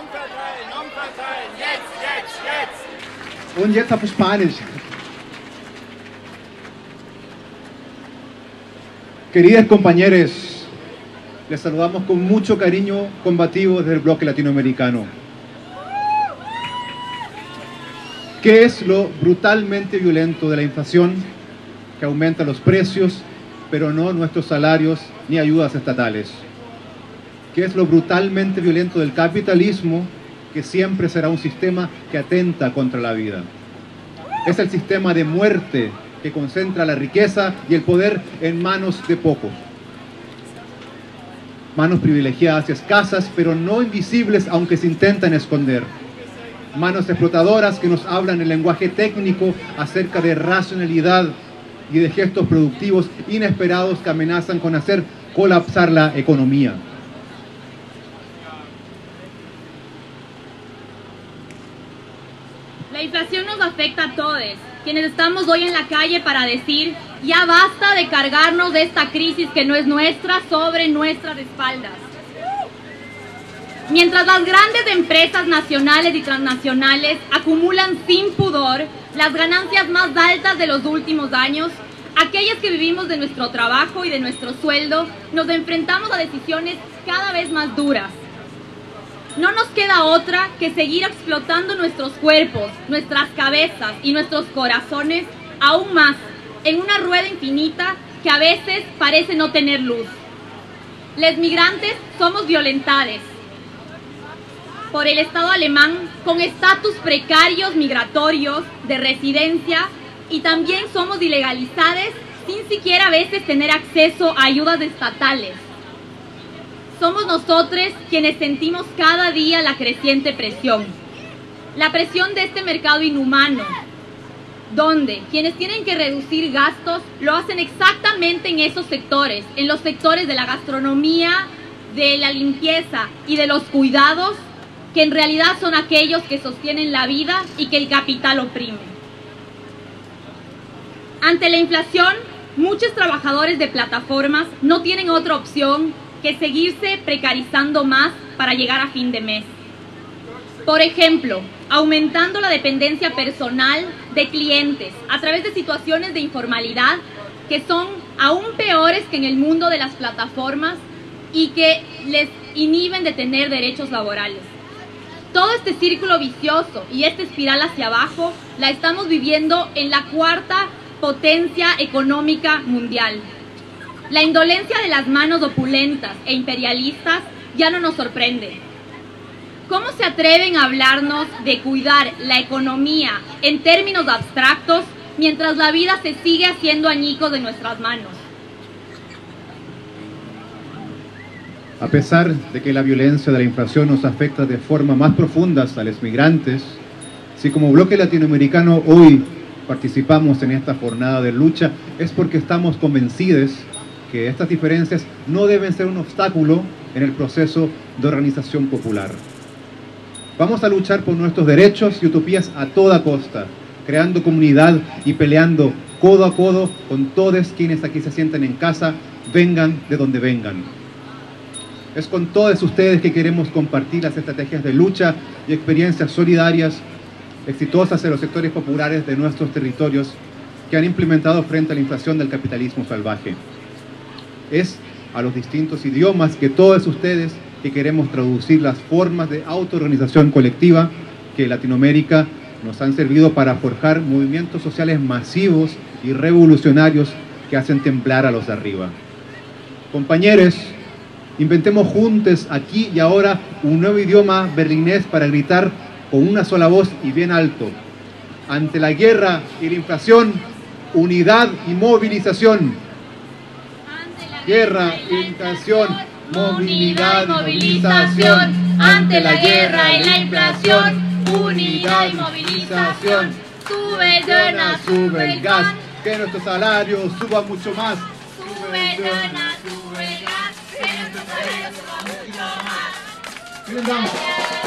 Umverteilen. Und jetzt auf Spanisch. Queridas compañeros, les saludamos con mucho cariño combativo desde el bloque latinoamericano. ¿Qué es lo brutalmente violento de la inflación que aumenta los precios, pero no nuestros salarios ni ayudas estatales? ¿Qué es lo brutalmente violento del capitalismo que siempre será un sistema que atenta contra la vida? Es el sistema de muerte que concentra la riqueza y el poder en manos de pocos. Manos privilegiadas y escasas, pero no invisibles aunque se intentan esconder. Manos explotadoras que nos hablan el lenguaje técnico acerca de racionalidad y de gestos productivos inesperados que amenazan con hacer colapsar la economía. La inflación nos afecta a todos, quienes estamos hoy en la calle para decir, ya basta de cargarnos de esta crisis que no es nuestra sobre nuestras espaldas. Mientras las grandes empresas nacionales y transnacionales acumulan sin pudor las ganancias más altas de los últimos años, aquellas que vivimos de nuestro trabajo y de nuestro sueldo, nos enfrentamos a decisiones cada vez más duras. No nos queda otra que seguir explotando nuestros cuerpos, nuestras cabezas y nuestros corazones aún más en una rueda infinita que a veces parece no tener luz. Les migrantes somos violentades por el Estado alemán con estatus precarios migratorios de residencia y también somos ilegalizados sin siquiera a veces tener acceso a ayudas estatales. Somos nosotros quienes sentimos cada día la creciente presión. La presión de este mercado inhumano, donde quienes tienen que reducir gastos lo hacen exactamente en esos sectores, en los sectores de la gastronomía, de la limpieza y de los cuidados, que en realidad son aquellos que sostienen la vida y que el capital oprime. Ante la inflación, muchos trabajadores de plataformas no tienen otra opción que seguirse precarizando más para llegar a fin de mes. Por ejemplo, aumentando la dependencia personal de clientes a través de situaciones de informalidad que son aún peores que en el mundo de las plataformas y que les inhiben de tener derechos laborales. Todo este círculo vicioso y esta espiral hacia abajo la estamos viviendo en la cuarta potencia económica mundial. La indolencia de las manos opulentas e imperialistas ya no nos sorprende. ¿Cómo se atreven a hablarnos de cuidar la economía en términos abstractos mientras la vida se sigue haciendo añicos de nuestras manos? A pesar de que la violencia de la inflación nos afecta de forma más profunda a los migrantes, si como bloque latinoamericano hoy participamos en esta jornada de lucha, es porque estamos convencidos que estas diferencias no deben ser un obstáculo en el proceso de organización popular. Vamos a luchar por nuestros derechos y utopías a toda costa, creando comunidad y peleando codo a codo con todos quienes aquí se sientan en casa, vengan de donde vengan. Es con todos ustedes que queremos compartir las estrategias de lucha y experiencias solidarias exitosas en los sectores populares de nuestros territorios que han implementado frente a la inflación del capitalismo salvaje. Es a los distintos idiomas que todos ustedes que queremos traducir las formas de autoorganización colectiva que Latinoamérica nos han servido para forjar movimientos sociales masivos y revolucionarios que hacen temblar a los de arriba. Compañeros, inventemos juntos aquí y ahora un nuevo idioma berlinés para gritar con una sola voz y bien alto. Ante la guerra y la inflación, unidad y movilización. Guerra, inflación, movilidad y movilización. Ante la guerra y la inflación, unidad y movilización. Sube el dólar, sube el gas, que nuestro salario suba mucho más. Sube el dólar, sube el gas, que nuestro salario suba mucho más.